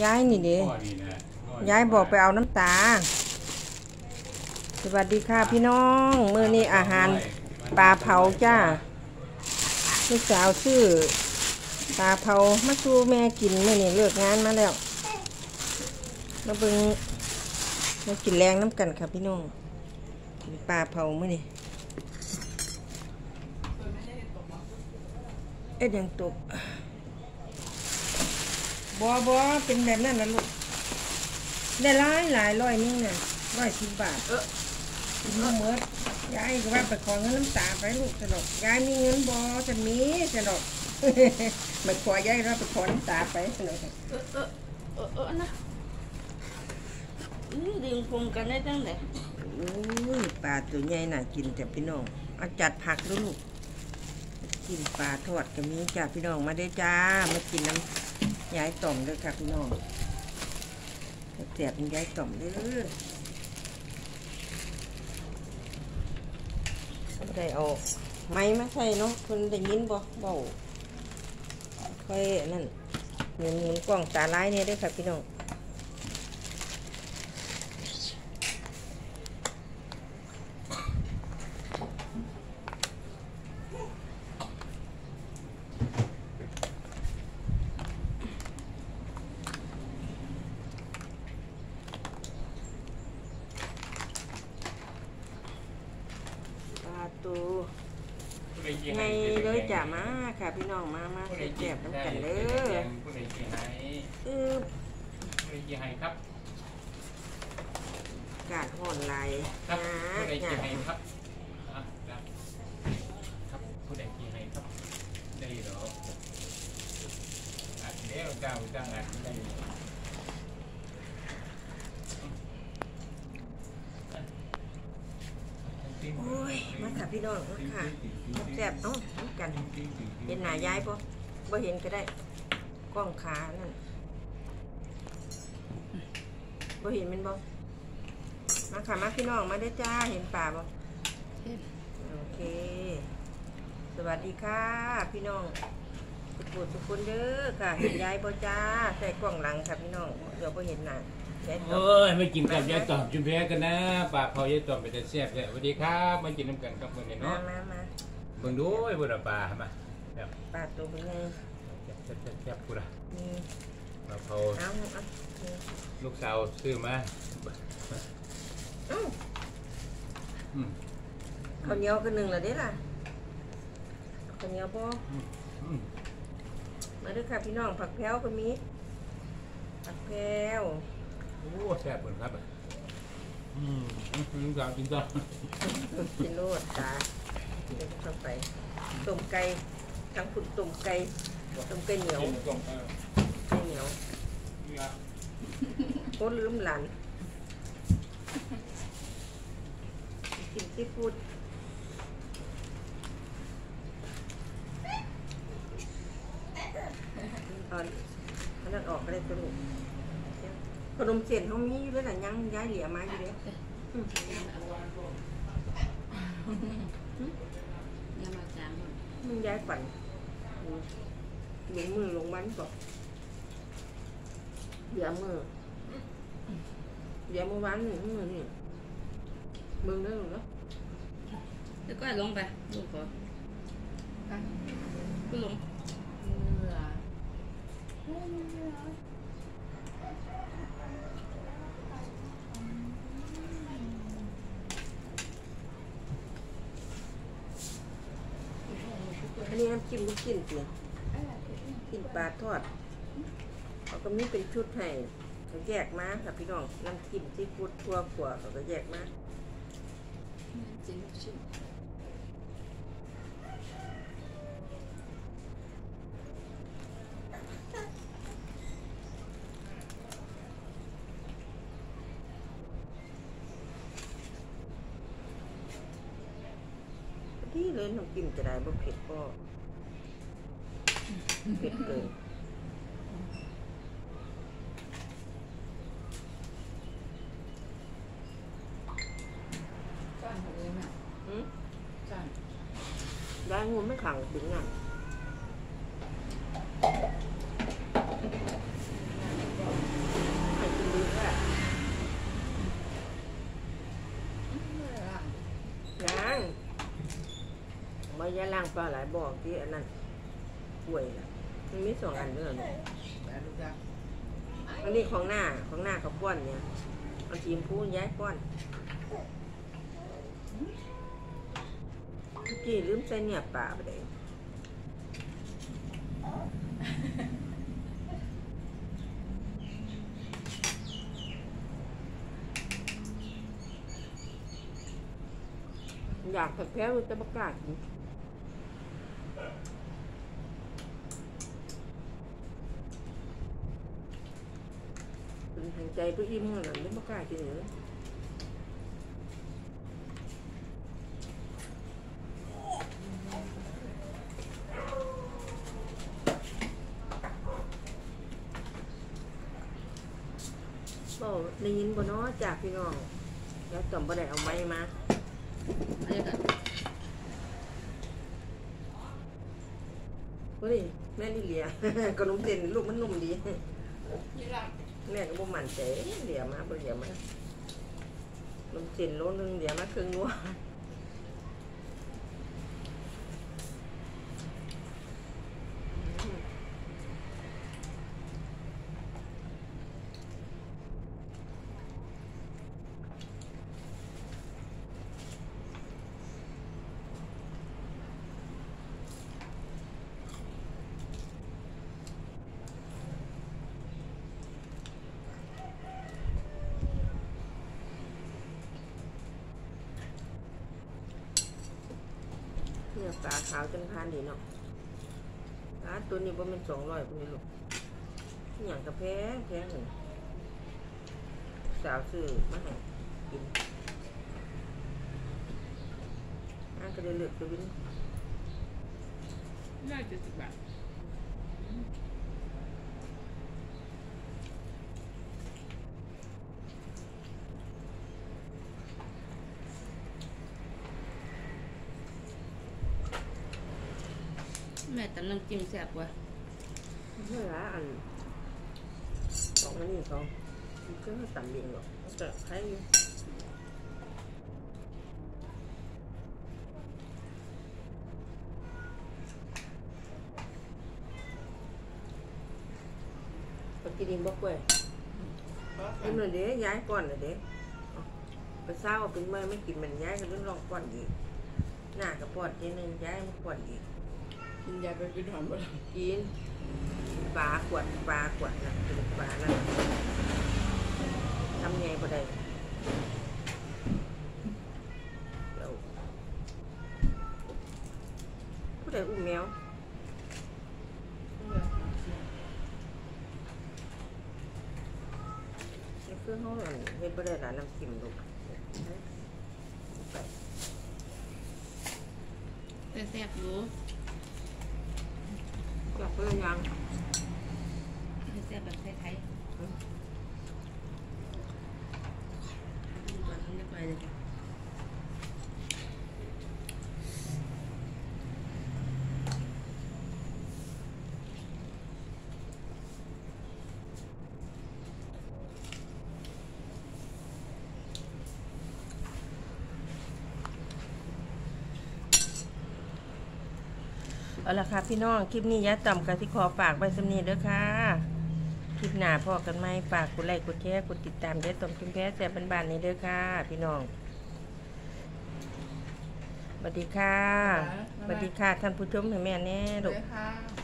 ย้ายนี่เด้พ่อนี่นะพ่ย้ายบอกไปเอาน้ำตา สวัสดีค่ะพี่น้องมื้อนี้อาหารปลาเผาจ้าลูกสาวซื้อปลาเผามาสู่แม่กินมื้อนี้เลิกงานมาแล้วมาเบิ่งมากินแรงน้ำกันค่ะพี่น้องกินปลาเผามื้อนี้เอ็ดหยังตก บัวบัวเป็นแบบนั้นนะลูกได้หลายหลายร้อยหนึงน่ะร้อยสิบบาทเออกินมาเมิดยายก็ว่าไปขอเงินน้ำตาไปลูกสนอกยายมีเงินบ่จะมีสนอกไปขอยายเราไปขอน้ำตาไปสนอกเออเออเออเออนะนี่ดึงพุงกันได้ตั้งแต่โอ้ยปลาตัวใหญ่น่ากินแต่พี่น้องเอาจัดผักด้วยลูกกินปลาทอดก็มีจ้าพี่น้องมาได้อจ้ามากินน้ำ ย้ายต่อมด้วยค่ะพี่น้องเสียบๆยายต่อมเด้อบ่ได้เอาไม้มาใส่เนาะคนได้ยินบ่เบาค่อยนั่นหมุนหมุนกล่องตาลายเนี่ยเด้อค่ะพี่น้อง ปลาตู ไงเลยจ่ามาค่ะพี่น้องมามาใส่แจบน้ำกันเลยผู้ใดกี่ให้เออผู้ใดกี่ให้ครับกาดห่อนลายครับนะผู้ใดหกี่ยาให้ครับอะครับครับผู้ใดกี่ให้ครับได้เหรออัดเดี๋ยวเจ้าเจ้าอัดได้เหรอ โอ้ย มาค่ะพี่น้องมาค่ะมาแจบเอ้าน้ำกัน เห็นหน้าย้ายปะบ่เห็นก็ได้กล้องขานั่นบ่เห็นมันบ่มาค่ะมาพี่น้องมาได้จ้าเห็นป่าบ่โอเค สวัสดีค่ะ พี่น้องทุกคนทุกคนเด้อค่ะ เห็นยายบ่จ้าใส่กล้องหลังค่ะพี่น้องเดี๋ยวบ่เห็นหน้า ยายตเอ้กยไม่กินกับยายต่อมจุนแพ้กันนะปากเผายายต่อมไปแต่แซ่บเลยสวัสดีครับมากินน้ำกันครับเพื่อนมาเนาะมามาเบิ่งดูไอ้บุรปลามาแบบปลาตัวเป็นไงแซ่บแซ่บแซ่บแซ่บบุระนี่ปลาเผาเอาเอานี่ลูกสาวซื้อมาเอ้าอืมข้าวเหนียวก็หนึ่งและเด้ล่ะข้าวเหนียวบ่อืมมาด้วยค่ะพี่น้องผักแพรวก็มีผักแพรว โอ้แซ่บเหมือนครับอืมลูกสาวกินต่อกินโลดตาเดี๋ยวเข้าไปต้มไก่ทั้งขุดต้มไก่ต้มไก่เหนียวไก่เหนียวโคตรลืมหลานกินซีฟู้ดเอาอันนั้นออกก็ได้ตัวลูก นมเส้นเขามีอยู่แล้วน่ะยังย้ายเหลียมาอยู่เด้ยังมาจางมึงย้ายฝันลงมือลงมันก่อนเดี๋ยวมือเดี๋ยวมือวันหนึ่งมือนี่มึงได้หรือเปล่าแล้วก็ลงไปลงก่อนก็ลงอันนี้น้ำ จิ้มลูกจิ้นสิกินปลาทอดเขาก็มีเป็นชุดให้เขาแยกมาค่ะพี่น้องน้ำจิ้มซีฟู้ดทั่วขวเขาก็แยกมาที่เลยน้ำจิ้มจะได้บ่เผ็ดก็ จ้านของเองอะหืมจ้านได้งูไม่ขังถึงอะไข่นเมื่อไะยังไม่ยาล่างปลาหลายบอกที่อันนั้น ป่วยนะมันมีสองอันเด้อลูกแต่ลูกจ้าอันนี้ของหน้าของหน้ากับป้อนเนี่ยเอาทีมพูนย้ายป้อนเมื่อกี้ลืมใส่เนี่ยปลาไปเลยอยากผัดแพ้จะประกล้าศ กินเป็นทางใจเพื่ออิ่มขนาดนี้ประกล้าศกินเลยก็ได้ยินบ่เนาะจากพี่น้องแล้วต่อมบ่ได้เอาไม้มาอันนี้ก็เฮ้ยแม่นี่เหลียขนมเส้นลูกมันนุ่มดียี่หลัง แม่ก็บ่มั่นใจเหลียมาบ่เหลียมาลมเส้นโลนึงเหลียมาครึ่งนัวเนี่ยปลาขาวจังพานดีเนาะปลาตัวนี้บ่แม่นสองร้อยคุณลูกอย่างกระแพงแพงนี่สาวซื้อมาให้กินอ่านก็เลยเลือกตัวนี้น่าจะสิบบาท แม่ตำน้ำจิ้มแซ่บกว่าเมื่อละอันสองอันนี้สองมันก็ต่ำเองหรอกมันจะใครอยู่ปกินดินบอกเว้ยกินหน่อยเด้ย้ายก่อนหน่อยเด้เอาไปเศร้าเป็นเมื่อไม่กินมันย้ายกันเรื่องลองก่อนอีกหน้ากับปอดทีนึงย้ายมันก่อนอีก กินยาไปกินหอมบ่ได้กินปลาขวดปลาขวดนะเป็นปลานะทำไงบ่ได้เดี๋ยวผู้ใดอุ้มแมวนี่คือเขาอั่นเฮ็ดบ่ได้หลานน้ำจิ้มลูกแต่แซ่บ อยู่กลับเพื่อยังแต่แซ่บแบบไทยๆกินก่อนทำได้ไปเลย เอาละค่ะพี่น้อง คลิปนี้ยะต่ำกันที่ขอฝากไว้สำนีเด้อค่ะ คลิปหน้าพอกันไหมฝากกดไลค์กดแชร์กดติดตามยะต่ำจุมแพ้แซ่บบ้านๆนี้เด้อค่ะ พี่น้องสวัสดีค่ะสวัสดีค่ะท่านผู้ชมให้แม่แน่เลลูกยค่ะ